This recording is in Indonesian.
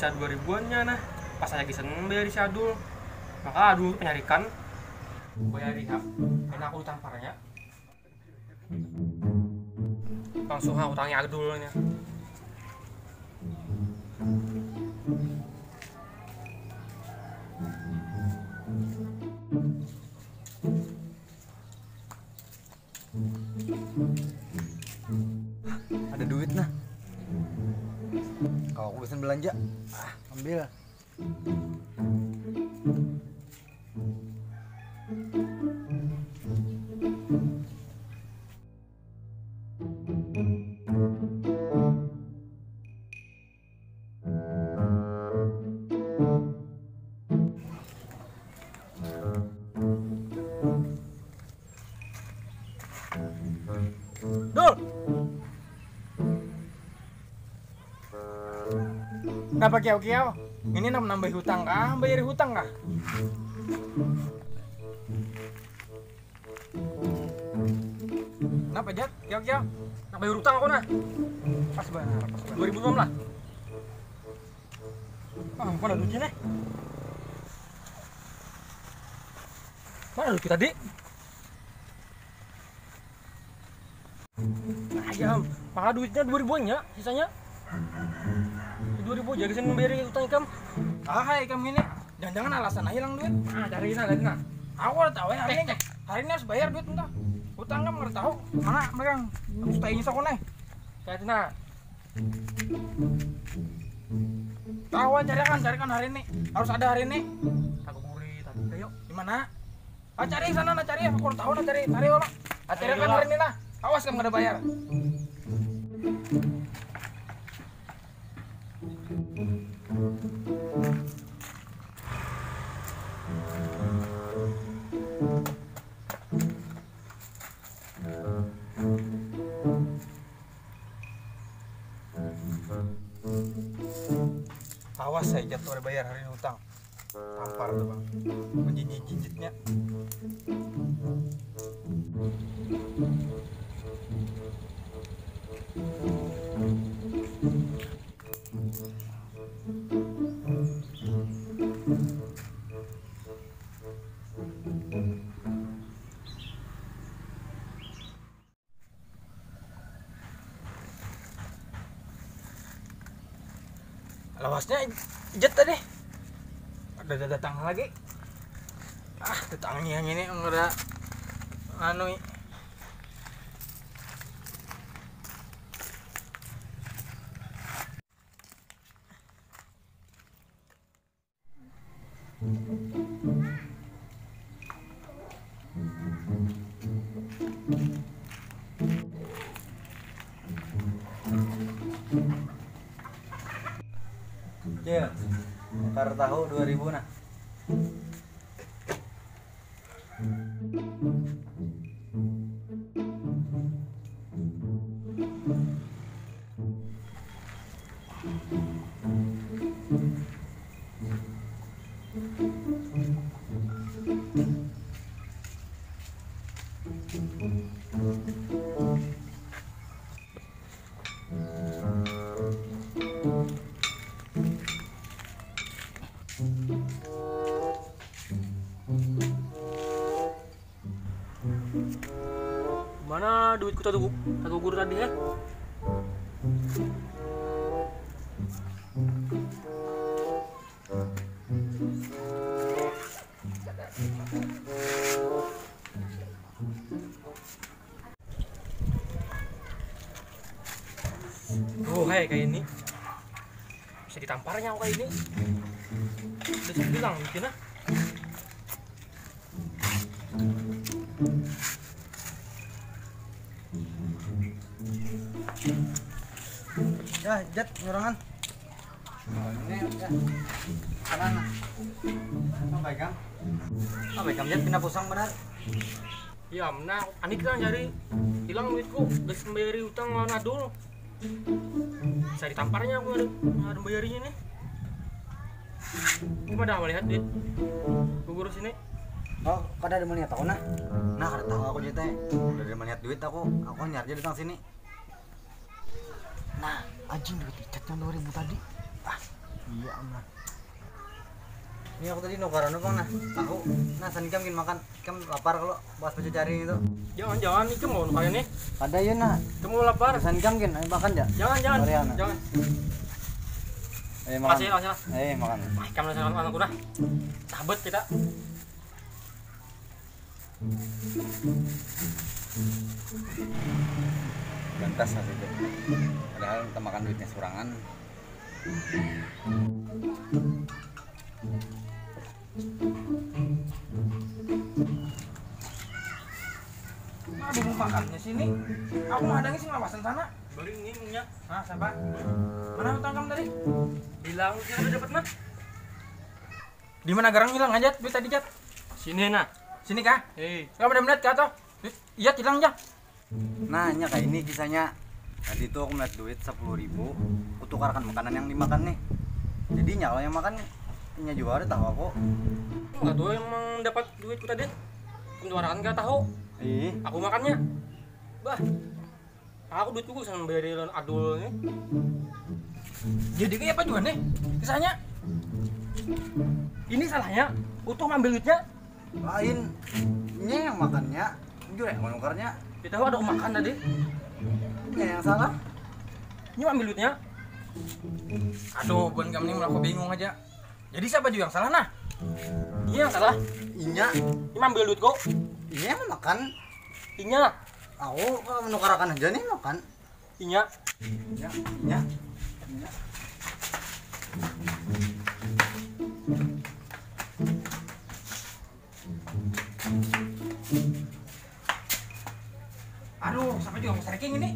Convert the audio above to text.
sisa 2000-annya nah. Pas saya seneng bayar si Adul maka Adul penyarikan bayar ya enak aku tamparnya langsung ha utangnya Adulnya ada bisa belanja? Ah ambil Kenapa kiau-kiau? Ini nambah hutang kah? Bayar hutang kah? Kenapa Jat? Kiau-kiau? nak bayar utang aku nah Pas benar, pas benar. 2006 lah Ah, mana duitnya nih? mana duit dik nah ya maka duitnya 2000 nya sisanya 2000 jadi sen bayar utang ikam Ah, hai kamu ini. Jangan-jangan alasan ah hilang duit. ah cari nah cari nah Aku udah tahu ya hari ini. Hari ini harus bayar duit entah. Hutang kamu nggak tahu. Mana megang? Harus tanya sok nih. cari nah Tahu carikan, carikan hari ini. Harus ada hari ini. aku gurih tadi ayo Di mana? Ah cari sana nah cari. Aku udah tahu nah cari. Cari olah. Ah carikan hari ini nah. Awas kamu nggak ada bayar. Awas saya jatuh bayar hari ini hutang. Tampar tuh bang. Menjinjit Lawasnya jet tadi. Ada datang lagi. Ah, datangnya ini enggak anu tahu 2000 nah. mana duitku tadi aku guru tadi ya Oh, hai kayak ini. Bisa ditamparnya kayak ini. Saya bilang mungkin ah. Ya, jet nyorongan. Ini ya. Kanan. Apa pegang? Apa pegang jet pindah pusang benar? Ya, mana Anik kan cari hilang duitku, udah bayari utang lawan Adul. Saya ditamparnya aku ada ada bayarinya nih. Gimana mau lihat duit? Gue urus ini. Oh, kada ada melihat aku nah. Nah, kada tahu aku teh. Udah ada melihat duit aku. Aku nyari datang sini. Nah, anjing duit jet yang 2000 tadi. Ah, iya mah ini aku tadi nukaran apa nah aku nah sani kam makan kam lapar kalau pas baca cari itu Jangan jangan ini mau kayak nih. ada ya nah Kamu lapar. sani kam ayo makan ya Jangan jangan. Ah. Jangan. ayo makan Makasih makasih. Mas. ayo makan Wah, kamu sama anakku dah. Sabet kita. Lantas lah itu. Padahal kita makan duitnya surangan. Aduh mau makannya sini. Aku ngadangin sih ngawasan sana. Beli ini minyak. Nah, sabar. Mana utang kamu tadi? Hilang sih udah dapat mah. Di mana garang hilang aja duit tadi jat. Sini nah. Sini kah? Hei. Kamu udah melihat kah toh? Iya hilang aja. Nah, hanya kayak ini kisahnya. Tadi tuh aku melihat duit 10 ribu. Aku tukarkan makanan yang dimakan nih. Jadinya kalau yang makan nya juga ada tahu aku. Enggak tuh emang dapat duitku tadi. Penjualan enggak tahu. Ih, Aku makannya. Bah. Aku duitku bisa bayarin adul nih. Jadi kayak apa juga nih? Kisahnya Ini salahnya. Utuh ngambil duitnya. lain. Nya yang makannya, juga yang nukarnya. Kita ada makan tadi. Nya yang salah. Ini ambil duitnya. Aduh, bukan kamu ini malah aku bingung aja. Jadi siapa juga yang salah nah? Iya yang salah. Inya, Ini ambil duitku. inya yang makan. Inya. Aku kalau menukarkan aja nih makan. Inya. Inya, inya. Inya. Striking ini?